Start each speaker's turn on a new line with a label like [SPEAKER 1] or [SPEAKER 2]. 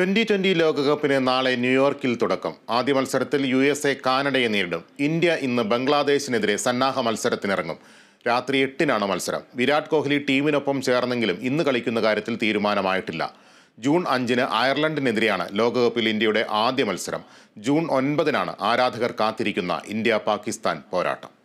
[SPEAKER 1] Twenty twenty ലോകകപ്പിന് നാളെ ന്യൂയോർക്കിൽ തുടക്കം. ആദ്യ മത്സരത്തിൽ യു എസ് എ കാനഡയെ നേരിടും. ഇന്ത്യ ഇന്ന് ബംഗ്ലാദേശിനെതിരെ സന്നാഹ മത്സരത്തിനിറങ്ങും. രാത്രി എട്ടിനാണ് മത്സരം. വിരാട് കോഹ്ലി ടീമിനൊപ്പം ചേർന്നെങ്കിലും ഇന്ന് കളിക്കുന്ന കാര്യത്തിൽ തീരുമാനമായിട്ടില്ല. ജൂൺ അഞ്ചിന് അയർലൻഡിനെതിരെയാണ് ലോകകപ്പിൽ ഇന്ത്യയുടെ ആദ്യ മത്സരം. ജൂൺ ഒൻപതിനാണ് ആരാധകർ കാത്തിരിക്കുന്ന ഇന്ത്യ പാകിസ്ഥാൻ പോരാട്ടം.